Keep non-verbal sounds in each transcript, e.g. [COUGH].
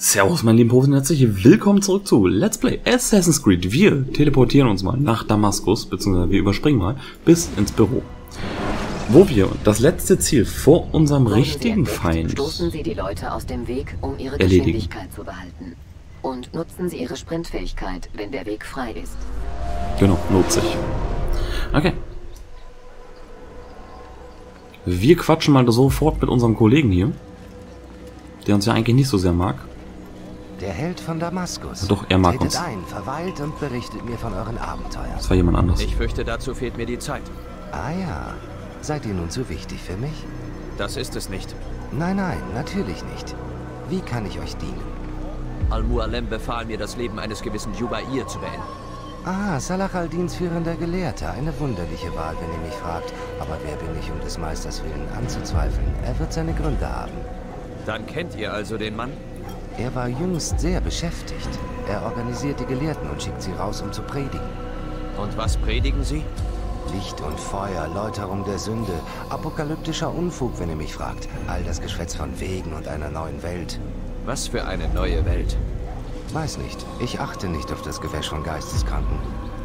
Servus, meine lieben Profis und herzlich willkommen zurück zu Let's Play Assassin's Creed. Wir teleportieren uns mal nach Damaskus, beziehungsweise wir überspringen mal bis ins Büro. Wo wir das letzte Ziel vor unserem richtigen Feind Stoßen Sie die Leute aus dem Weg, um ihre erledigen. Geschwindigkeit zu behalten. Und nutzen Sie Ihre Sprintfähigkeit, wenn der Weg frei ist. Genau, nutze ich. Okay. Wir quatschen mal sofort mit unserem Kollegen hier, der uns ja eigentlich nicht so sehr mag. Der Held von Damaskus. Doch, er mag uns. ein, verweilt und berichtet mir von euren Abenteuern. Das war jemand anderes. Ich fürchte, dazu fehlt mir die Zeit. Ah ja. Seid ihr nun zu wichtig für mich? Das ist es nicht. Nein, nein, natürlich nicht. Wie kann ich euch dienen? Al-Mualem befahl mir, das Leben eines gewissen Jubair zu beenden. Ah, Salah al-Dins führender Gelehrter. Eine wunderliche Wahl, wenn ihr mich fragt. Aber wer bin ich, um des Meisters Willen anzuzweifeln? Er wird seine Gründe haben. Dann kennt ihr also den Mann? Er war jüngst sehr beschäftigt. Er organisiert die Gelehrten und schickt sie raus, um zu predigen. Und was predigen sie? Licht und Feuer, Läuterung der Sünde, apokalyptischer Unfug, wenn ihr mich fragt. All das Geschwätz von Wegen und einer neuen Welt. Was für eine neue Welt. Weiß nicht. Ich achte nicht auf das Gewäsch von Geisteskranken.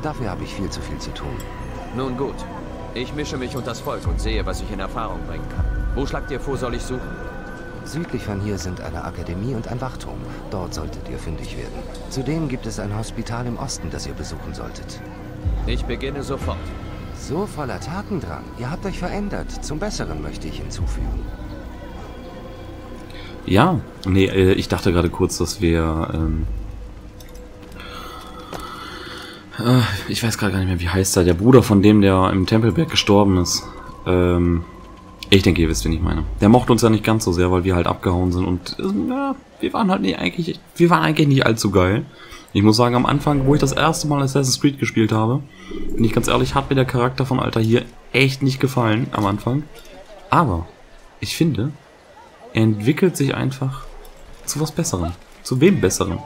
Dafür habe ich viel zu viel zu tun. Nun gut. Ich mische mich unters Volk und sehe, was ich in Erfahrung bringen kann. Wo schlagt ihr vor, soll ich suchen? Südlich von hier sind eine Akademie und ein Wachturm. Dort solltet ihr fündig werden. Zudem gibt es ein Hospital im Osten, das ihr besuchen solltet. Ich beginne sofort. So voller Tatendrang. Ihr habt euch verändert. Zum Besseren möchte ich hinzufügen. Ja, nee, äh, ich dachte gerade kurz, dass wir, ähm, äh, ich weiß gerade gar nicht mehr, wie heißt er, der Bruder von dem, der im Tempelberg gestorben ist. Ähm, ich denke, ihr wisst, wen ich meine. Der mochte uns ja nicht ganz so sehr, weil wir halt abgehauen sind und, äh, ja, wir waren halt nicht eigentlich, wir waren eigentlich nicht allzu geil. Ich muss sagen, am Anfang, wo ich das erste Mal Assassin's Creed gespielt habe, bin ich ganz ehrlich, hat mir der Charakter von Alter hier echt nicht gefallen am Anfang. Aber, ich finde, er entwickelt sich einfach zu was Besserem. Zu wem Besserem?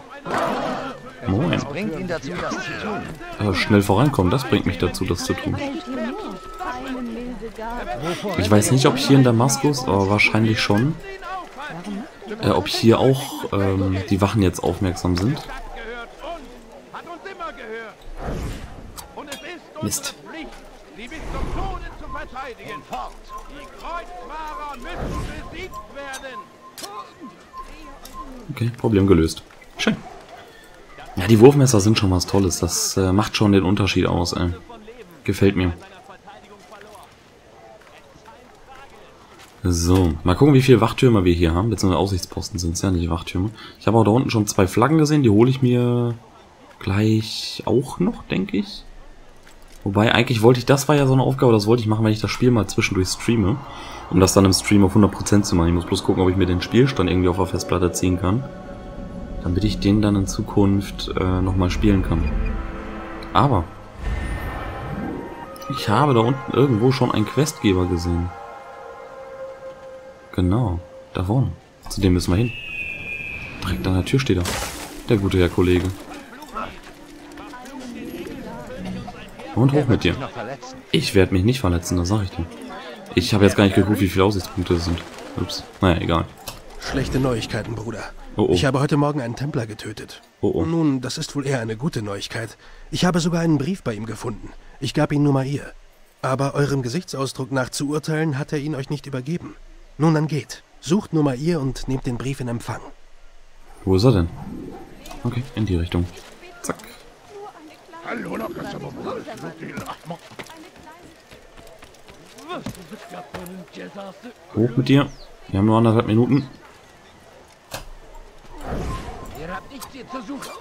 Moin. Bringt ihn dazu, das zu tun. Äh, schnell vorankommen, das bringt mich dazu, das zu tun. Ich weiß nicht, ob hier in Damaskus, aber wahrscheinlich schon, äh, ob hier auch ähm, die Wachen jetzt aufmerksam sind. Mist. Okay, Problem gelöst. Schön. Ja, die Wurfmesser sind schon was Tolles. Das äh, macht schon den Unterschied aus, ey. Gefällt mir. So, mal gucken, wie viele Wachtürme wir hier haben. Beziehungsweise Aussichtsposten sind es ja nicht Wachtürme. Ich habe auch da unten schon zwei Flaggen gesehen. Die hole ich mir gleich auch noch, denke ich. Wobei, eigentlich wollte ich, das war ja so eine Aufgabe, das wollte ich machen, wenn ich das Spiel mal zwischendurch streame. Um das dann im Stream auf 100% zu machen. Ich muss bloß gucken, ob ich mir den Spielstand irgendwie auf der Festplatte ziehen kann. Damit ich den dann in Zukunft äh, nochmal spielen kann. Aber, ich habe da unten irgendwo schon einen Questgeber gesehen. Genau, da vorne. Zu dem müssen wir hin. Direkt an der Tür steht er. Der gute Herr Kollege. Und hoch mit dir. Ich werde mich nicht verletzen, das sag ich dir. Ich habe jetzt gar nicht geguckt, wie viele Aussichtspunkte es sind. Ups. Naja, egal. Schlechte Neuigkeiten, Bruder. Oh, oh. Ich habe heute Morgen einen Templer getötet. Oh, oh. Nun, das ist wohl eher eine gute Neuigkeit. Ich habe sogar einen Brief bei ihm gefunden. Ich gab ihn nur mal ihr. Aber eurem Gesichtsausdruck nach zu urteilen, hat er ihn euch nicht übergeben. Nun dann geht. Sucht nur mal ihr und nehmt den Brief in Empfang. Wo ist er denn? Okay, in die Richtung. Zack. Hoch mit dir. Wir haben nur anderthalb Minuten.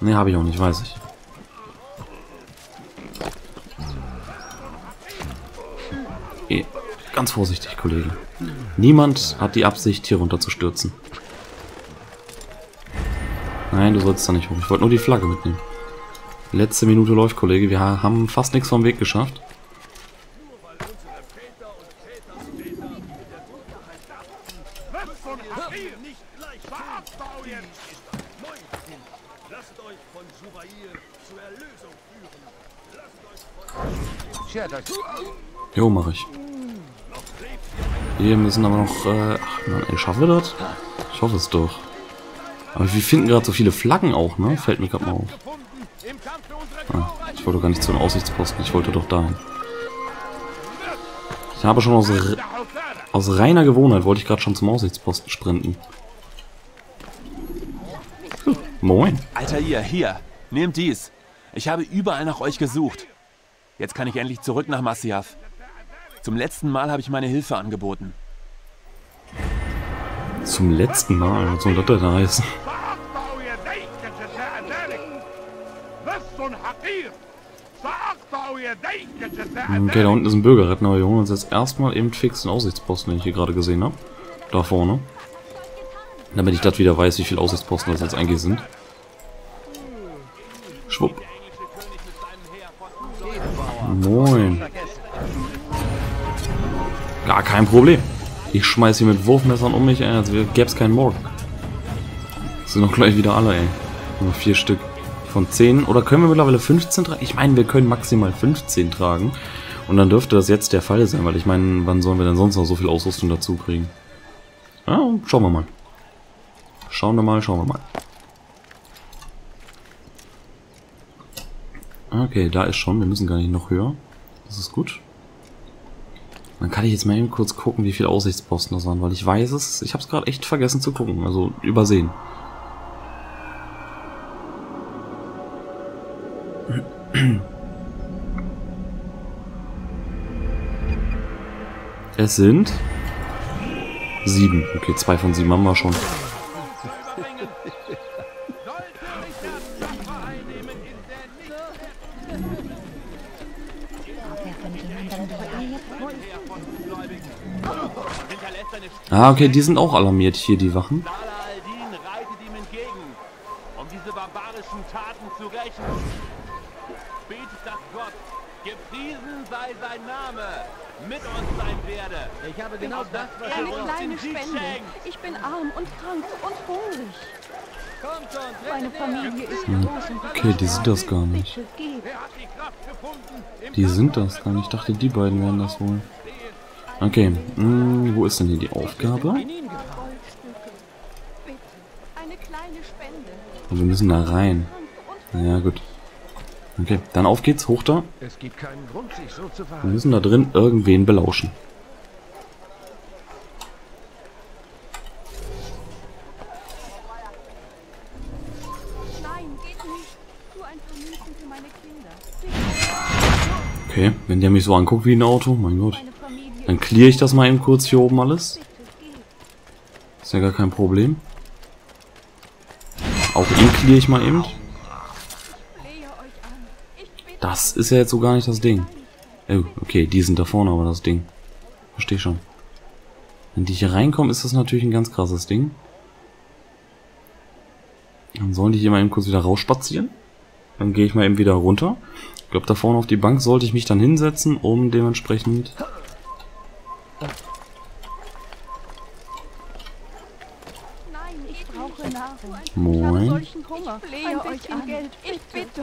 Ne, habe ich auch nicht, weiß ich. Eh, ganz vorsichtig, Kollege. Niemand hat die Absicht, hier runter zu stürzen. Nein, du sollst da nicht hoch. Ich wollte nur die Flagge mitnehmen. Letzte Minute läuft, Kollege. Wir haben fast nichts vom Weg geschafft. Jo, mache ich. Wir müssen aber noch... Äh, ach, Mann, ey, schaffen wir das? Ich hoffe es doch. Aber wir finden gerade so viele Flaggen auch, ne? Fällt mir gerade mal auf. Ah, ich wollte gar nicht zu den Aussichtsposten, ich wollte doch dahin. Ich habe schon aus, aus reiner Gewohnheit, wollte ich gerade schon zum Aussichtsposten sprinten. Hm, [LAUGHS] Moin. Alter ihr, hier, nehmt dies. Ich habe überall nach euch gesucht. Jetzt kann ich endlich zurück nach Masyaf. Zum letzten Mal habe ich meine Hilfe angeboten. Zum letzten Mal? Was soll das denn heißen? Okay, da unten ist ein Bürgerretter, aber wir holen uns jetzt erstmal eben fix den Aussichtsposten, den ich hier gerade gesehen habe. Da vorne. Damit ich das wieder weiß, wie viele Aussichtsposten das jetzt eigentlich sind. Schwupp. Moin. Gar kein Problem. Ich schmeiß hier mit Wurfmessern um mich, als gäbe es keinen Morgen. Sind noch gleich wieder alle, ey. Nur vier Stück von 10. Oder können wir mittlerweile 15 tragen? Ich meine, wir können maximal 15 tragen. Und dann dürfte das jetzt der Fall sein, weil ich meine, wann sollen wir denn sonst noch so viel Ausrüstung dazu kriegen? Ja, schauen wir mal. Schauen wir mal, schauen wir mal. Okay, da ist schon. Wir müssen gar nicht noch höher. Das ist gut. Dann kann ich jetzt mal eben kurz gucken, wie viele Aussichtsposten das waren, weil ich weiß es. Ich habe es gerade echt vergessen zu gucken, also übersehen. Es sind sieben. Okay, zwei von sieben haben wir schon. Ah, okay, die sind auch alarmiert hier, die Wachen. Salah al-Din reitet ihm entgegen, um diese barbarischen Taten zu rächen. Betet, dass Gott, gepriesen sei sein Name, mit uns sein werde. Ich habe genau das, was Eine kleine Spende. Ich bin arm und krank und hungrig. Meine Familie ist und Okay, die sind das gar nicht. bitte geh. Er hat die Kraft gefunden, im Die sind das gar nicht. Ich dachte, die beiden wären das wohl. Okay, mh, wo ist denn hier die Aufgabe? Kleine Spende. Wir müssen da rein. Ja, gut. Okay, dann auf geht's, hoch da. Wir müssen da drin irgendwen belauschen. Okay, wenn der mich so anguckt wie ein Auto, mein Gott. Dann clear ich das mal eben kurz hier oben alles. Ist ja gar kein Problem. Auch ihn clear ich mal eben. Das ist ja jetzt so gar nicht das Ding. Oh, okay, die sind da vorne aber das Ding. Versteh schon. Wenn die hier reinkommen, ist das natürlich ein ganz krasses Ding. Dann sollen die hier mal eben kurz wieder rausspazieren. Dann gehe ich mal eben wieder runter. Ich glaube, da vorne auf die Bank sollte ich mich dann hinsetzen, um dementsprechend... Nein, ich brauche Nahrung. Ich habe Moin.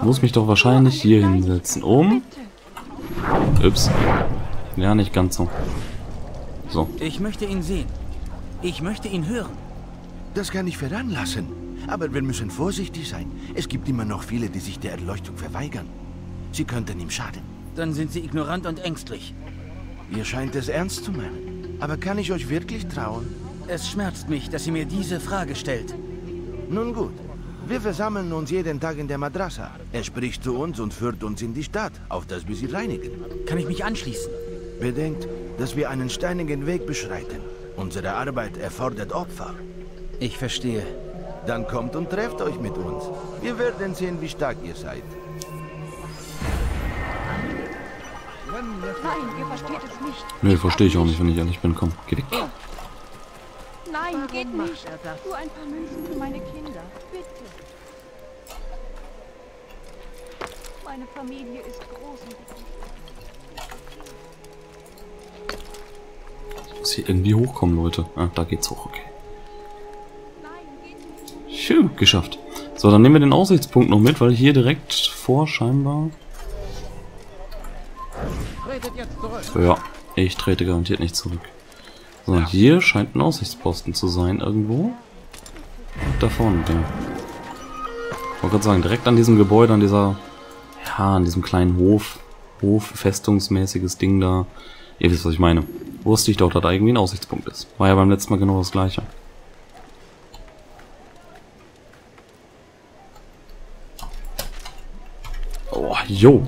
Muss mich doch wahrscheinlich hier hinsetzen, um... Ups. Ja, nicht ganz so. So. Ich möchte ihn sehen. Ich möchte ihn hören. Das kann ich veranlassen. Aber wir müssen vorsichtig sein. Es gibt immer noch viele, die sich der Erleuchtung verweigern. Sie könnten ihm schaden. Dann sind Sie ignorant und ängstlich. Ihr scheint es ernst zu meinen. Aber kann ich euch wirklich trauen? Es schmerzt mich, dass sie mir diese Frage stellt. Nun gut. Wir versammeln uns jeden Tag in der Madrasa. Er spricht zu uns und führt uns in die Stadt, auf dass wir sie reinigen. Kann ich mich anschließen? Bedenkt, dass wir einen steinigen Weg beschreiten. Unsere Arbeit erfordert Opfer. Ich verstehe. Dann kommt und trefft euch mit uns. Wir werden sehen, wie stark ihr seid. Nein, ihr versteht es nicht. Nö, verstehe ich auch nicht, wenn ich ehrlich bin. Komm, geh weg. Nein, geht nicht. Tu ein paar Münzen für meine Kinder. Bitte. Meine Familie ist groß und Ich muss hier irgendwie hochkommen, Leute. Ah, da geht's hoch, okay. Nein, geht nicht. Phew, geschafft. So, dann nehmen wir den Aussichtspunkt noch mit, weil hier direkt vor scheinbar... Ja, ich trete garantiert nicht zurück. So, hier scheint ein Aussichtsposten zu sein irgendwo. Da vorne, ja. Ich wollte gerade sagen, direkt an diesem Gebäude, an dieser, ja, an diesem kleinen Hof, Hof, festungsmäßiges Ding da. Ihr wisst, was ich meine. Wusste ich doch, dass da irgendwie ein Aussichtspunkt ist. War ja beim letzten Mal genau das gleiche. Oh, jo.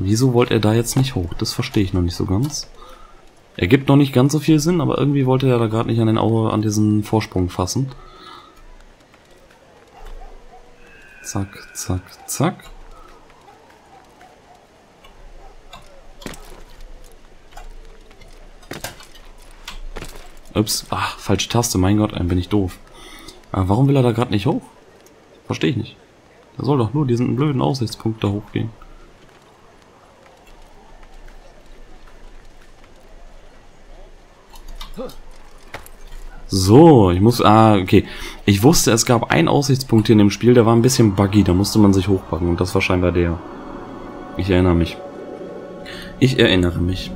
Wieso wollte er da jetzt nicht hoch? Das verstehe ich noch nicht so ganz. Ergibt noch nicht ganz so viel Sinn, aber irgendwie wollte er da gerade nicht an den Auge, an diesen Vorsprung fassen. Zack, zack, zack. Ups, ach, falsche Taste, mein Gott, ein bin ich doof. Aber warum will er da gerade nicht hoch? Verstehe ich nicht. Er soll doch nur diesen blöden Aussichtspunkt da hochgehen. So, ich muss... Ah, okay. Ich wusste, es gab einen Aussichtspunkt hier in dem Spiel, der war ein bisschen buggy. Da musste man sich hochbacken und das war scheinbar der. Ich erinnere mich. Ich erinnere mich.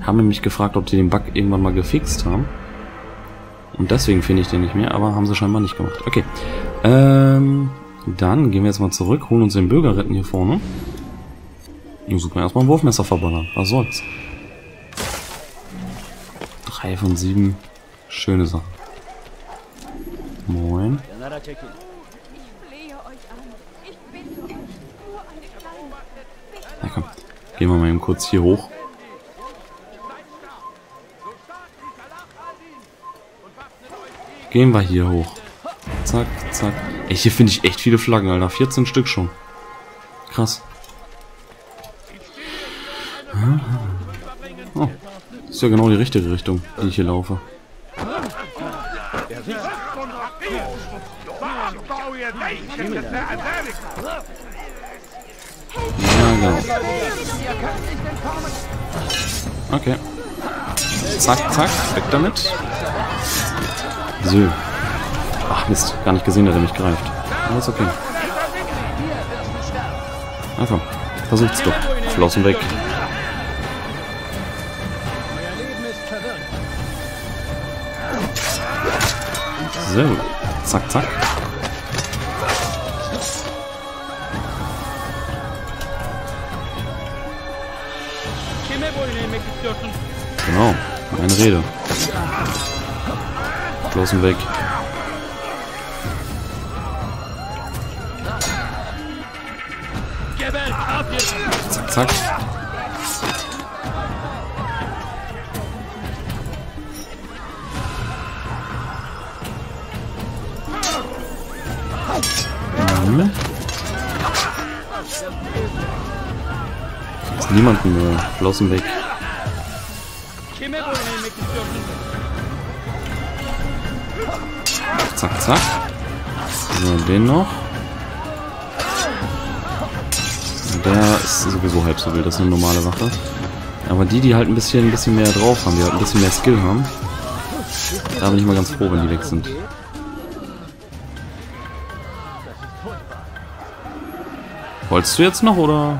Haben mich gefragt, ob die den Bug irgendwann mal gefixt haben. Und deswegen finde ich den nicht mehr, aber haben sie scheinbar nicht gemacht. Okay. Ähm, dann gehen wir jetzt mal zurück, holen uns den Bürger retten hier vorne. Und suchen erstmal ein Wurfmesser verballern. Was soll's. Drei von sieben. Schöne Sache. Moin. Na komm, gehen wir mal eben kurz hier hoch. Gehen wir hier hoch. Zack, zack. Ey, hier finde ich echt viele Flaggen, Alter. 14 Stück schon. Krass. Oh. Ist ja genau die richtige Richtung, die ich hier laufe. Ja, genau. Okay. Zack, zack. Weg damit. So. Ach Mist, gar nicht gesehen, dass er mich greift. Alles okay. Einfach. Versucht's doch. Flossen weg. So. Zack, zack. Genau. Meine Rede. Flossen weg. Zack, zack. Mhm. Ist niemanden mehr. Flossen weg. Zack, zack. So, den noch. Der ist sowieso halb so wild, das ist eine normale Waffe. Aber die, die halt ein bisschen, ein bisschen mehr drauf haben, die halt ein bisschen mehr Skill haben, da bin ich mal ganz froh, wenn die weg sind. Wolltest du jetzt noch, oder?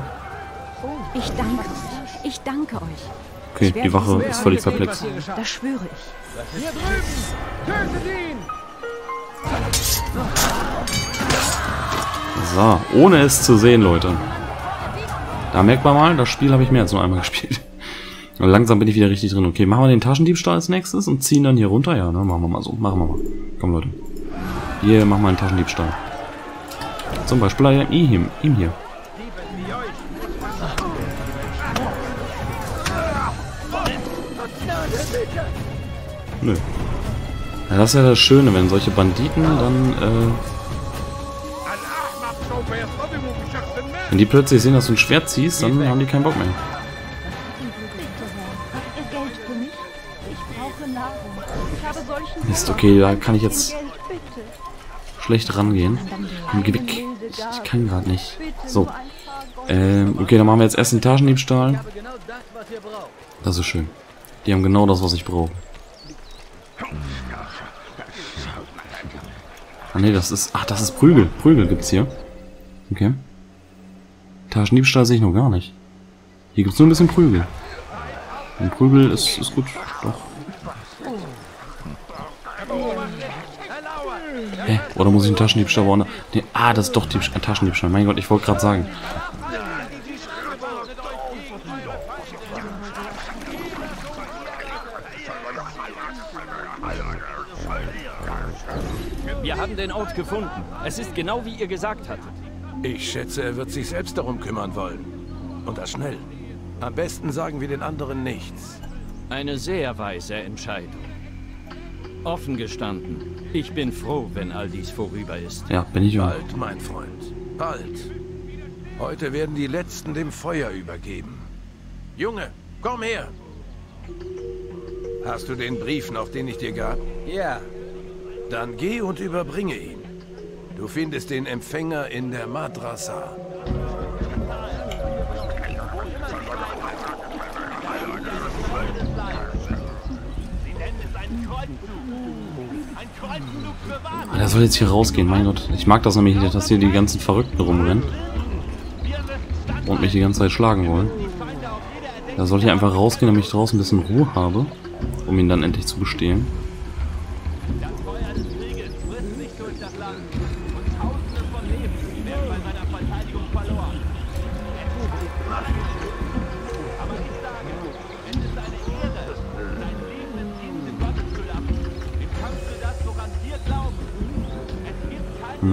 Ich danke euch. Ich danke euch. Okay, die Wache ist völlig perplex. Das schwöre ich. Hier drüben! Tötet ihn! So, ohne es zu sehen, Leute. Da merkt man mal, das Spiel habe ich mehr als nur einmal [LAUGHS] gespielt. Und langsam bin ich wieder richtig drin. Okay, machen wir den Taschendiebstahl als nächstes und ziehen dann hier runter. Ja, ne, machen wir mal so. Machen wir mal. Komm, Leute. Hier, machen wir einen Taschendiebstahl. Zum Beispiel bei ihm, ihm hier. Nö. Ja, das ist ja das Schöne, wenn solche Banditen dann, äh, wenn die plötzlich sehen, dass du ein Schwert ziehst, dann haben die keinen Bock mehr. Mist, okay, da kann ich jetzt schlecht rangehen. Ich, ich kann gerade nicht. So. Ähm, okay, dann machen wir jetzt erst den Taschendiebstahl. Das ist schön. Die haben genau das, was ich brauche. Ah ne, das ist... Ach, das ist Prügel. Prügel gibt's hier. Okay. Taschendiebstahl sehe ich noch gar nicht. Hier gibt's nur ein bisschen Prügel. Und Prügel ist, ist gut. Doch. Hä? Oder muss ich einen Taschendiebstahl woanders? Nee, ah, das ist doch Diebstahl, Taschendiebstahl. Mein Gott, ich wollte gerade sagen. Den Ort gefunden. Es ist genau wie ihr gesagt hattet. Ich schätze, er wird sich selbst darum kümmern wollen. Und das schnell. Am besten sagen wir den anderen nichts. Eine sehr weise Entscheidung. Offen gestanden, ich bin froh, wenn all dies vorüber ist. Ja, bin ich auch. Bald, mein Freund. Bald. Heute werden die Letzten dem Feuer übergeben. Junge, komm her. Hast du den Brief noch, den ich dir gab? Ja. Dann geh und überbringe ihn. Du findest den Empfänger in der Madrasa. Der soll jetzt hier rausgehen, mein Gott. Ich mag das nämlich nicht, dass hier die ganzen Verrückten rumrennen. Und mich die ganze Zeit schlagen wollen. Da soll hier einfach rausgehen, damit ich draußen ein bisschen Ruhe habe. Um ihn dann endlich zu bestehlen.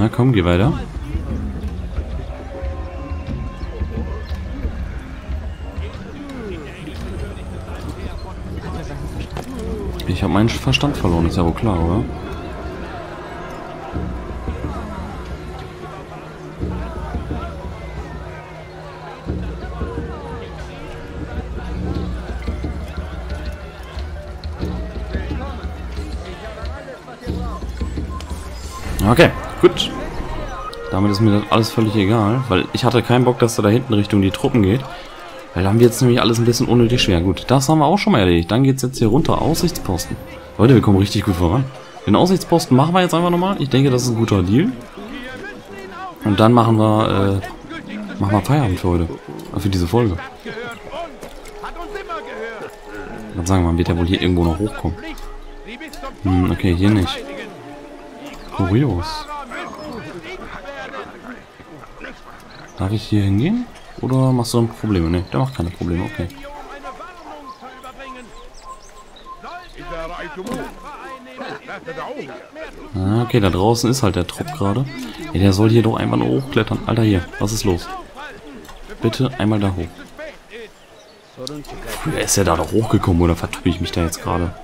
Na komm, geh weiter. Ich habe meinen Verstand verloren, ist ja wohl klar, oder? Okay, gut. Damit ist mir das alles völlig egal, weil ich hatte keinen Bock, dass er da hinten Richtung die Truppen geht. Weil dann wird es nämlich alles ein bisschen unnötig schwer. Gut, das haben wir auch schon mal erledigt. Dann geht es jetzt hier runter. Aussichtsposten. Leute, wir kommen richtig gut voran. Den Aussichtsposten machen wir jetzt einfach nochmal. Ich denke, das ist ein guter Deal. Und dann machen wir, äh, machen wir Feierabend für heute. Für diese Folge. Dann sagen wir, wird er wohl hier irgendwo noch hochkommen. Hm, okay, hier nicht. Kurios. Darf ich hier hingehen? Oder machst du Probleme? Ne, der macht keine Probleme, okay. Ah, okay, da draußen ist halt der Trupp gerade. Ja, der soll hier doch einfach nur hochklettern. Alter, hier, was ist los? Bitte einmal da hoch. Früher ist er da doch hochgekommen, oder vertue ich mich da jetzt gerade?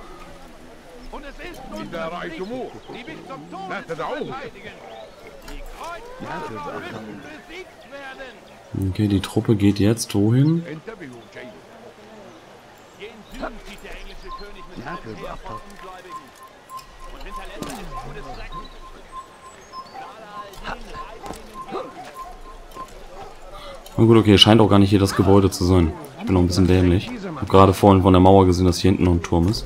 Okay, die Truppe geht jetzt wohin? Na gut, okay, scheint auch gar nicht hier das Gebäude zu sein. Ich bin noch ein bisschen dämlich. Ich habe gerade vorhin von der Mauer gesehen, dass hier hinten noch ein Turm ist.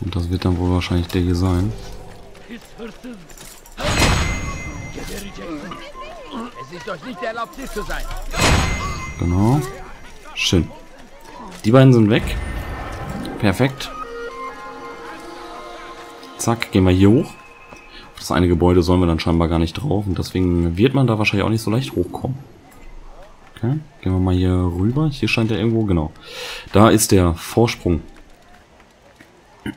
Und das wird dann wohl wahrscheinlich der hier sein. Es ist euch nicht erlaubt, hier zu sein. Genau. Schön. Die beiden sind weg. Perfekt. Zack, gehen wir hier hoch. Das eine Gebäude sollen wir dann scheinbar gar nicht drauf. Und deswegen wird man da wahrscheinlich auch nicht so leicht hochkommen. Okay, gehen wir mal hier rüber. Hier scheint er irgendwo, genau. Da ist der Vorsprung. [CLEARS THROAT]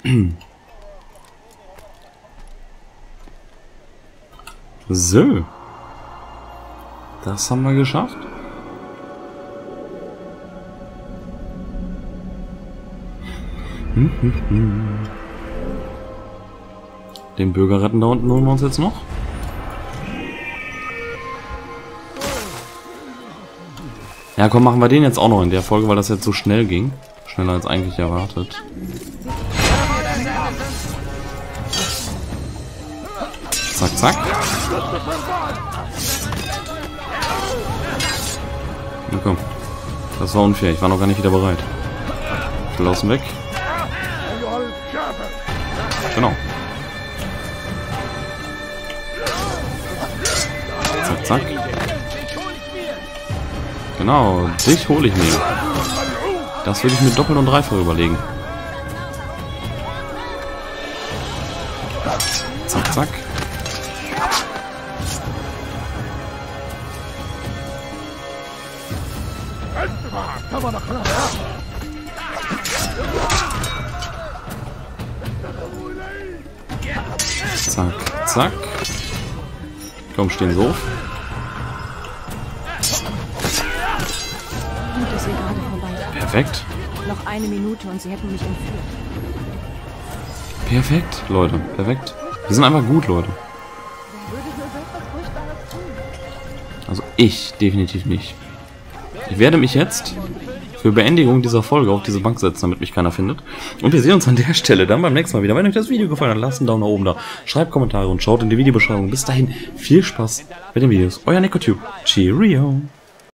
So. Das haben wir geschafft. [LAUGHS] Den Bürger retten da unten holen wir uns jetzt noch. Ja, komm, machen wir den jetzt auch noch in der Folge, weil das jetzt so schnell ging. Schneller als eigentlich erwartet. Zack, zack. Na komm. Das war unfair. Ich war noch gar nicht wieder bereit. Außen weg. Genau. Zack, zack. Genau, dich hole ich mir. Das würde ich mir doppelt und dreifach überlegen. Zack, zack. Komm, stehen so. Gut, dass ihr gerade vorbei seid. Perfekt. Noch eine Minute und sie hätten mich entführt. Perfekt, Leute. Perfekt. Wir sind einfach gut, Leute. Also ich definitiv nicht. Ich werde mich jetzt für Beendigung dieser Folge auf diese Bank setzen, damit mich keiner findet. Und wir sehen uns an der Stelle dann beim nächsten Mal wieder. Wenn euch das Video gefallen hat, lasst einen Daumen nach oben da, schreibt Kommentare und schaut in die Videobeschreibung. Bis dahin, viel Spaß mit den Videos. Euer NecoTube. Cheerio.